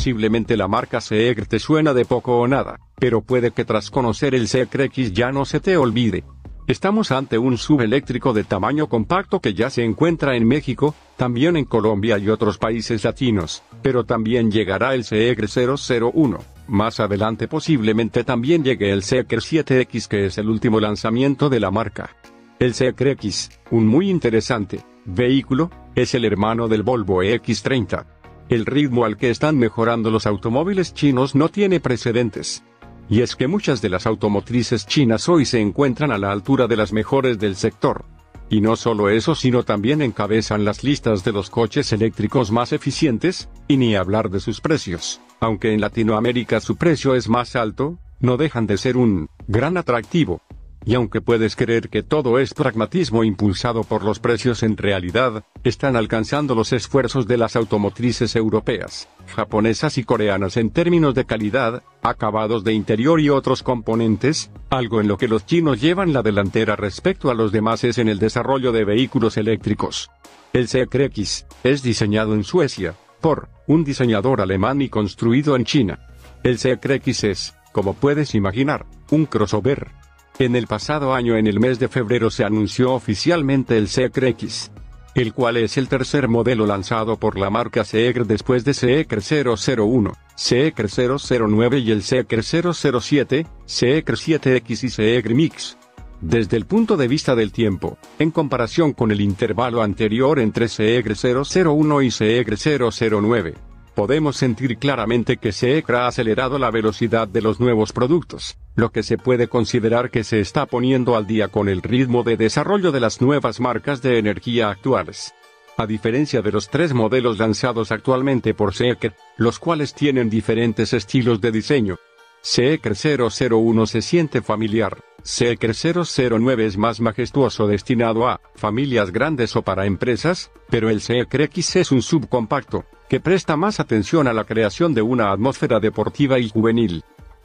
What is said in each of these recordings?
Posiblemente la marca Seegr te suena de poco o nada, pero puede que tras conocer el Seegr X ya no se te olvide. Estamos ante un subeléctrico de tamaño compacto que ya se encuentra en México, también en Colombia y otros países latinos, pero también llegará el Seegr 001. Más adelante posiblemente también llegue el Seegr 7X que es el último lanzamiento de la marca. El Seegr X, un muy interesante vehículo, es el hermano del Volvo EX30. El ritmo al que están mejorando los automóviles chinos no tiene precedentes. Y es que muchas de las automotrices chinas hoy se encuentran a la altura de las mejores del sector. Y no solo eso, sino también encabezan las listas de los coches eléctricos más eficientes, y ni hablar de sus precios. Aunque en Latinoamérica su precio es más alto, no dejan de ser un gran atractivo. Y aunque puedes creer que todo es pragmatismo impulsado por los precios en realidad, están alcanzando los esfuerzos de las automotrices europeas, japonesas y coreanas en términos de calidad, acabados de interior y otros componentes, algo en lo que los chinos llevan la delantera respecto a los demás es en el desarrollo de vehículos eléctricos. El CX es diseñado en Suecia, por un diseñador alemán y construido en China. El CX es, como puedes imaginar, un crossover en el pasado año en el mes de febrero se anunció oficialmente el Seegr X, el cual es el tercer modelo lanzado por la marca Seegr después de Seegr 001, Seegr 009 y el Seegr 007, Seegr 7X y Seegr Mix. Desde el punto de vista del tiempo, en comparación con el intervalo anterior entre Seegr 001 y Seegr 009, podemos sentir claramente que SEECR ha acelerado la velocidad de los nuevos productos, lo que se puede considerar que se está poniendo al día con el ritmo de desarrollo de las nuevas marcas de energía actuales. A diferencia de los tres modelos lanzados actualmente por SEECR, los cuales tienen diferentes estilos de diseño, SEECR 001 se siente familiar, SEECR 009 es más majestuoso destinado a familias grandes o para empresas, pero el SEECR X es un subcompacto, que presta más atención a la creación de una atmósfera deportiva y juvenil.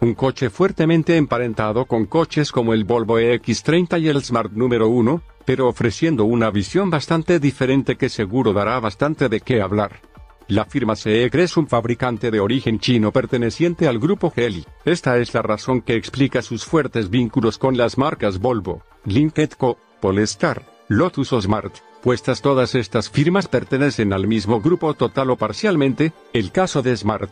Un coche fuertemente emparentado con coches como el Volvo EX30 y el Smart número 1, pero ofreciendo una visión bastante diferente que seguro dará bastante de qué hablar. La firma Seegr es un fabricante de origen chino perteneciente al grupo Geely. Esta es la razón que explica sus fuertes vínculos con las marcas Volvo, Lynk Co., Polestar, Lotus o Smart todas estas firmas pertenecen al mismo grupo total o parcialmente, el caso de Smart.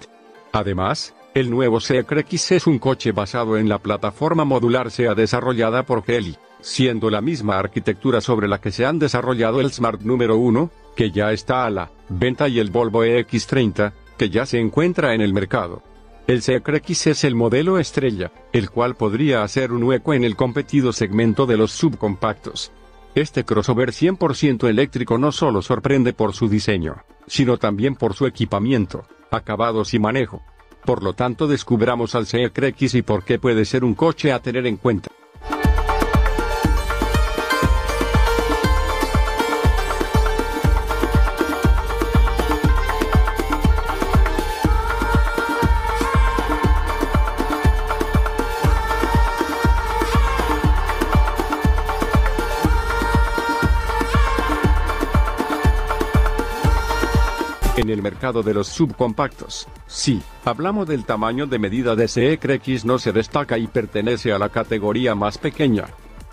Además, el nuevo Seacre X es un coche basado en la plataforma modular SEA desarrollada por Geely, siendo la misma arquitectura sobre la que se han desarrollado el Smart número 1, que ya está a la venta y el Volvo EX30, que ya se encuentra en el mercado. El Seacre X es el modelo estrella, el cual podría hacer un hueco en el competido segmento de los subcompactos. Este crossover 100% eléctrico no solo sorprende por su diseño, sino también por su equipamiento, acabados y manejo. Por lo tanto descubramos al Seekr X y por qué puede ser un coche a tener en cuenta. En el mercado de los subcompactos. Sí, hablamos del tamaño de medida de CX no se destaca y pertenece a la categoría más pequeña.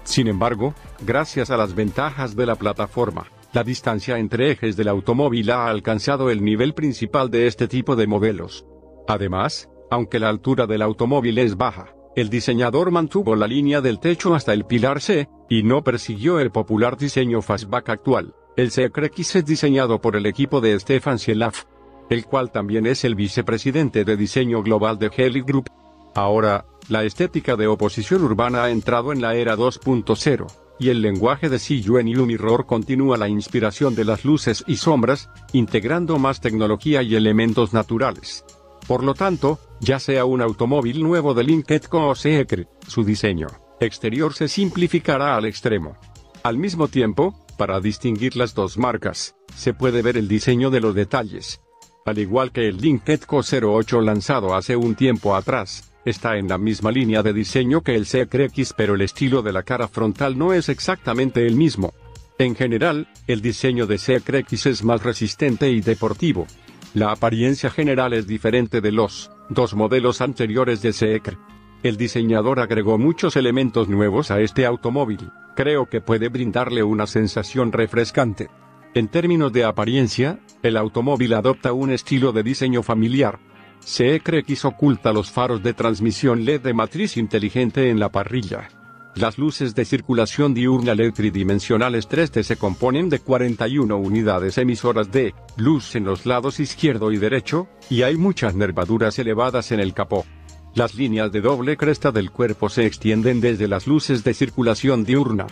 Sin embargo, gracias a las ventajas de la plataforma, la distancia entre ejes del automóvil ha alcanzado el nivel principal de este tipo de modelos. Además, aunque la altura del automóvil es baja, el diseñador mantuvo la línea del techo hasta el pilar C, y no persiguió el popular diseño fastback actual. El X es diseñado por el equipo de Stefan Sielaf, el cual también es el vicepresidente de diseño global de Heli Group. Ahora, la estética de oposición urbana ha entrado en la era 2.0, y el lenguaje de Siyuen y Mirror continúa la inspiración de las luces y sombras, integrando más tecnología y elementos naturales. Por lo tanto, ya sea un automóvil nuevo de Linketco o Seekr, su diseño exterior se simplificará al extremo. Al mismo tiempo, para distinguir las dos marcas, se puede ver el diseño de los detalles. Al igual que el Link 08 lanzado hace un tiempo atrás, está en la misma línea de diseño que el X, pero el estilo de la cara frontal no es exactamente el mismo. En general, el diseño de X es más resistente y deportivo. La apariencia general es diferente de los dos modelos anteriores de Seekr. El diseñador agregó muchos elementos nuevos a este automóvil, creo que puede brindarle una sensación refrescante. En términos de apariencia, el automóvil adopta un estilo de diseño familiar. Seekr X oculta los faros de transmisión LED de matriz inteligente en la parrilla. Las luces de circulación diurna LED tridimensionales 3D se componen de 41 unidades emisoras de luz en los lados izquierdo y derecho, y hay muchas nervaduras elevadas en el capó. Las líneas de doble cresta del cuerpo se extienden desde las luces de circulación diurna.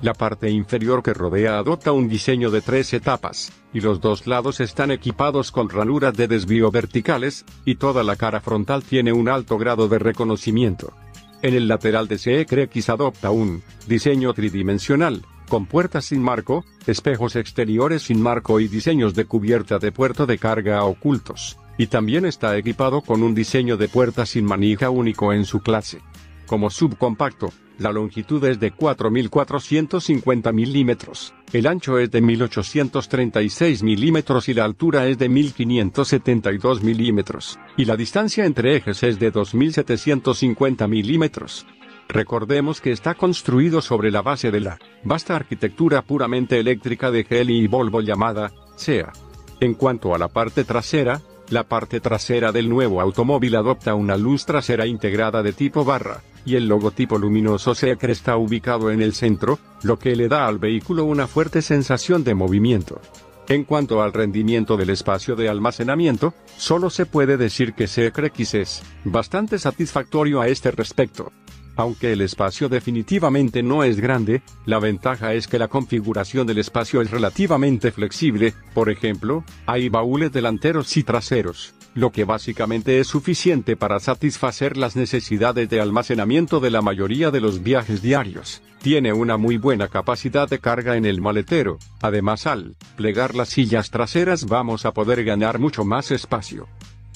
La parte inferior que rodea adopta un diseño de tres etapas, y los dos lados están equipados con ranuras de desvío verticales, y toda la cara frontal tiene un alto grado de reconocimiento. En el lateral de CX adopta un diseño tridimensional, con puertas sin marco, espejos exteriores sin marco y diseños de cubierta de puerto de carga ocultos, y también está equipado con un diseño de puertas sin manija único en su clase. Como subcompacto, la longitud es de 4.450 milímetros, el ancho es de 1.836 milímetros y la altura es de 1.572 milímetros, y la distancia entre ejes es de 2.750 milímetros. Recordemos que está construido sobre la base de la vasta arquitectura puramente eléctrica de Geely y Volvo llamada SEA. En cuanto a la parte trasera, la parte trasera del nuevo automóvil adopta una luz trasera integrada de tipo barra, y el logotipo luminoso Seacre está ubicado en el centro, lo que le da al vehículo una fuerte sensación de movimiento. En cuanto al rendimiento del espacio de almacenamiento, solo se puede decir que Seacre X es bastante satisfactorio a este respecto. Aunque el espacio definitivamente no es grande, la ventaja es que la configuración del espacio es relativamente flexible, por ejemplo, hay baúles delanteros y traseros, lo que básicamente es suficiente para satisfacer las necesidades de almacenamiento de la mayoría de los viajes diarios. Tiene una muy buena capacidad de carga en el maletero, además al plegar las sillas traseras vamos a poder ganar mucho más espacio.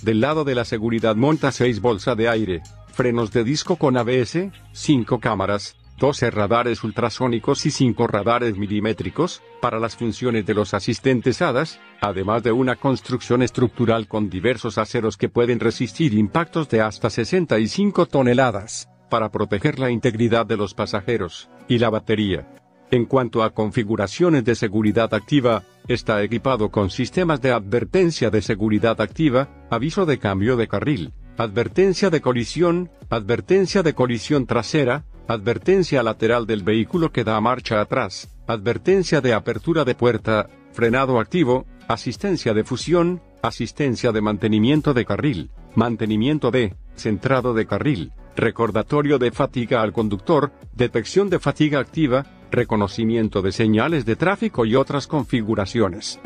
Del lado de la seguridad monta 6 bolsas de aire, frenos de disco con ABS, 5 cámaras, 12 radares ultrasónicos y 5 radares milimétricos, para las funciones de los asistentes HADAS, además de una construcción estructural con diversos aceros que pueden resistir impactos de hasta 65 toneladas, para proteger la integridad de los pasajeros, y la batería. En cuanto a configuraciones de seguridad activa, está equipado con sistemas de advertencia de seguridad activa, aviso de cambio de carril, advertencia de colisión, advertencia de colisión trasera, advertencia lateral del vehículo que da marcha atrás, advertencia de apertura de puerta, frenado activo, asistencia de fusión, asistencia de mantenimiento de carril, mantenimiento de centrado de carril, recordatorio de fatiga al conductor, detección de fatiga activa, reconocimiento de señales de tráfico y otras configuraciones.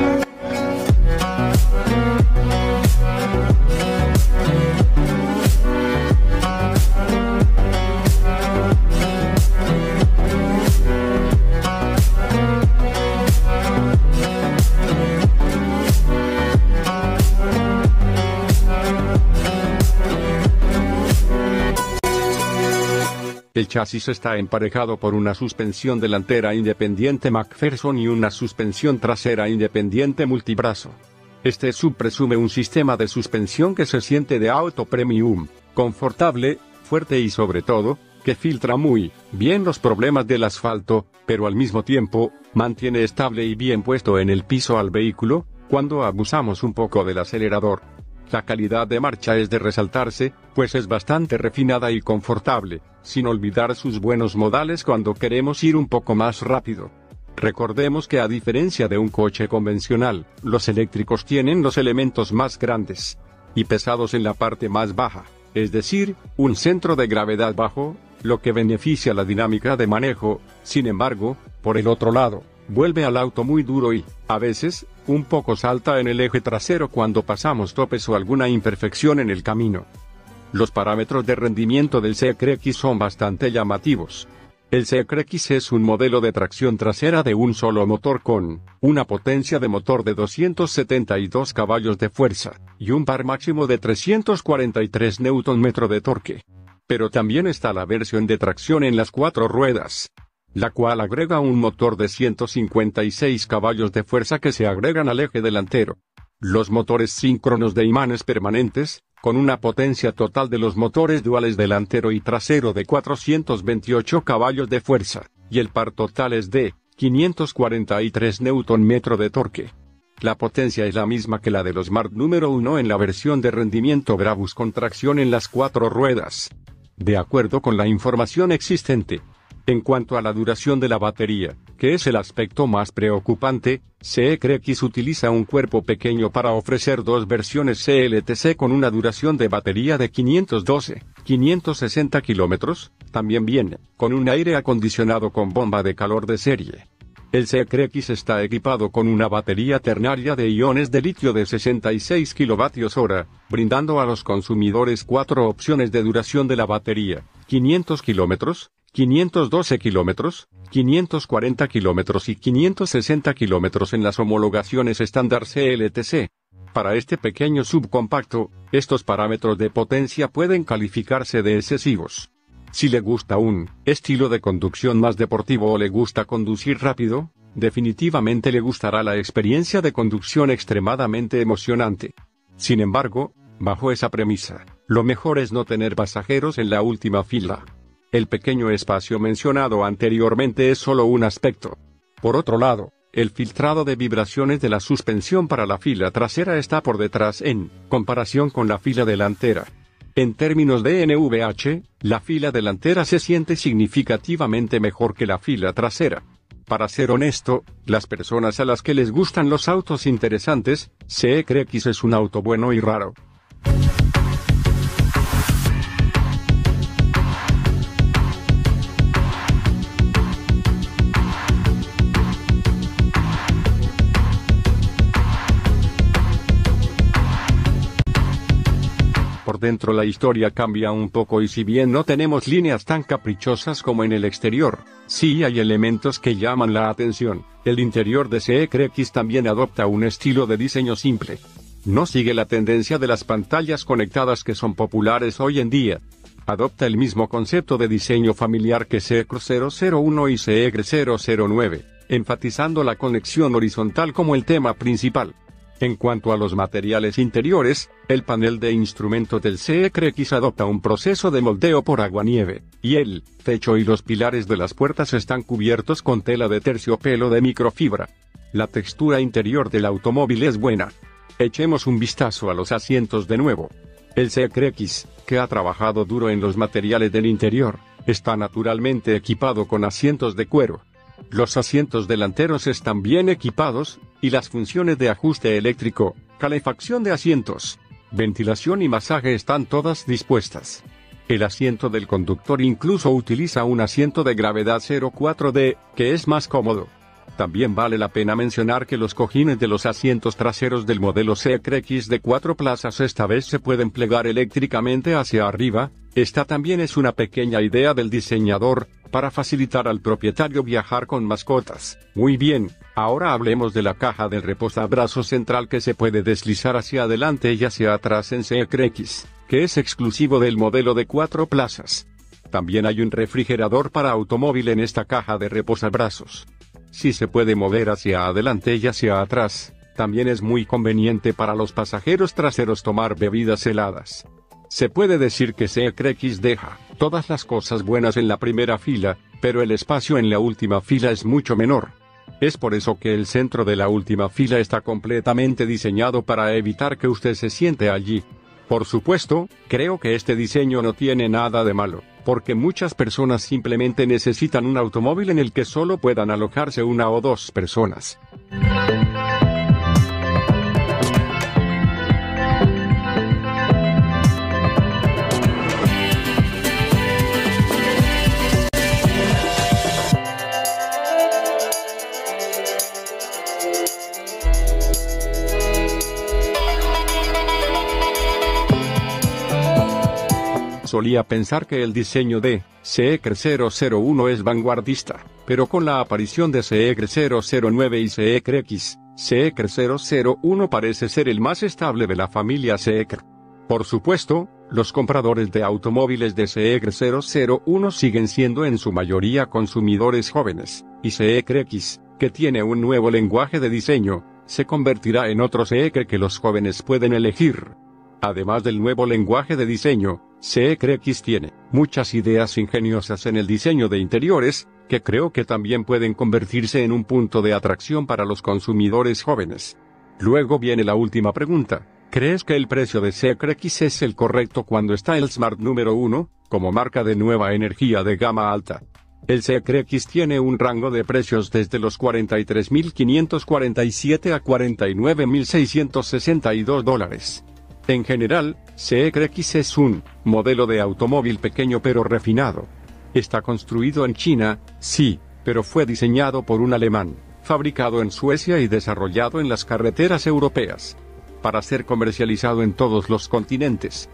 El chasis está emparejado por una suspensión delantera independiente McPherson y una suspensión trasera independiente multibrazo. Este sub presume un sistema de suspensión que se siente de auto premium, confortable, fuerte y sobre todo, que filtra muy bien los problemas del asfalto, pero al mismo tiempo, mantiene estable y bien puesto en el piso al vehículo, cuando abusamos un poco del acelerador. La calidad de marcha es de resaltarse, pues es bastante refinada y confortable, sin olvidar sus buenos modales cuando queremos ir un poco más rápido. Recordemos que a diferencia de un coche convencional, los eléctricos tienen los elementos más grandes y pesados en la parte más baja, es decir, un centro de gravedad bajo, lo que beneficia la dinámica de manejo, sin embargo, por el otro lado, vuelve al auto muy duro y, a veces, un poco salta en el eje trasero cuando pasamos topes o alguna imperfección en el camino. Los parámetros de rendimiento del CX son bastante llamativos. El CX es un modelo de tracción trasera de un solo motor con una potencia de motor de 272 caballos de fuerza y un par máximo de 343 Nm de torque. Pero también está la versión de tracción en las cuatro ruedas, la cual agrega un motor de 156 caballos de fuerza que se agregan al eje delantero. Los motores síncronos de imanes permanentes, con una potencia total de los motores duales delantero y trasero de 428 caballos de fuerza, y el par total es de 543 Nm de torque. La potencia es la misma que la de los Mark número 1 en la versión de rendimiento Brabus con tracción en las cuatro ruedas. De acuerdo con la información existente, en cuanto a la duración de la batería, que es el aspecto más preocupante, CECRX utiliza un cuerpo pequeño para ofrecer dos versiones CLTC con una duración de batería de 512, 560 kilómetros, también viene, con un aire acondicionado con bomba de calor de serie. El CRX está equipado con una batería ternaria de iones de litio de 66 kWh, brindando a los consumidores cuatro opciones de duración de la batería, 500 kilómetros, 512 kilómetros, 540 kilómetros y 560 kilómetros en las homologaciones estándar CLTC. Para este pequeño subcompacto, estos parámetros de potencia pueden calificarse de excesivos. Si le gusta un estilo de conducción más deportivo o le gusta conducir rápido, definitivamente le gustará la experiencia de conducción extremadamente emocionante. Sin embargo, bajo esa premisa, lo mejor es no tener pasajeros en la última fila. El pequeño espacio mencionado anteriormente es solo un aspecto. Por otro lado, el filtrado de vibraciones de la suspensión para la fila trasera está por detrás en comparación con la fila delantera. En términos de NVH, la fila delantera se siente significativamente mejor que la fila trasera. Para ser honesto, las personas a las que les gustan los autos interesantes, CX es un auto bueno y raro. Dentro la historia cambia un poco y si bien no tenemos líneas tan caprichosas como en el exterior, sí hay elementos que llaman la atención. El interior de CX también adopta un estilo de diseño simple. No sigue la tendencia de las pantallas conectadas que son populares hoy en día. Adopta el mismo concepto de diseño familiar que CX 001 y CX 009, enfatizando la conexión horizontal como el tema principal. En cuanto a los materiales interiores, el panel de instrumentos del CX adopta un proceso de moldeo por agua-nieve, y el techo y los pilares de las puertas están cubiertos con tela de terciopelo de microfibra. La textura interior del automóvil es buena. Echemos un vistazo a los asientos de nuevo. El CX, que ha trabajado duro en los materiales del interior, está naturalmente equipado con asientos de cuero, los asientos delanteros están bien equipados, y las funciones de ajuste eléctrico, calefacción de asientos, ventilación y masaje están todas dispuestas. El asiento del conductor incluso utiliza un asiento de gravedad 04D, que es más cómodo. También vale la pena mencionar que los cojines de los asientos traseros del modelo CX de cuatro plazas esta vez se pueden plegar eléctricamente hacia arriba, esta también es una pequeña idea del diseñador, para facilitar al propietario viajar con mascotas. Muy bien, ahora hablemos de la caja del reposabrazos central que se puede deslizar hacia adelante y hacia atrás en CX, que es exclusivo del modelo de cuatro plazas. También hay un refrigerador para automóvil en esta caja de reposabrazos. Si se puede mover hacia adelante y hacia atrás, también es muy conveniente para los pasajeros traseros tomar bebidas heladas. Se puede decir que CX deja todas las cosas buenas en la primera fila, pero el espacio en la última fila es mucho menor. Es por eso que el centro de la última fila está completamente diseñado para evitar que usted se siente allí. Por supuesto, creo que este diseño no tiene nada de malo, porque muchas personas simplemente necesitan un automóvil en el que solo puedan alojarse una o dos personas. Solía pensar que el diseño de CX 001 es vanguardista, pero con la aparición de CX 009 y CX, CX 001 parece ser el más estable de la familia CX. Por supuesto, los compradores de automóviles de CX 001 siguen siendo en su mayoría consumidores jóvenes, y CX, que tiene un nuevo lenguaje de diseño, se convertirá en otro CX que los jóvenes pueden elegir. Además del nuevo lenguaje de diseño, CX tiene muchas ideas ingeniosas en el diseño de interiores, que creo que también pueden convertirse en un punto de atracción para los consumidores jóvenes. Luego viene la última pregunta. ¿Crees que el precio de CX es el correcto cuando está el Smart número 1, como marca de nueva energía de gama alta? El CX tiene un rango de precios desde los 43.547 a 49.662 dólares. En general, CX es un modelo de automóvil pequeño pero refinado. Está construido en China, sí, pero fue diseñado por un alemán, fabricado en Suecia y desarrollado en las carreteras europeas, para ser comercializado en todos los continentes.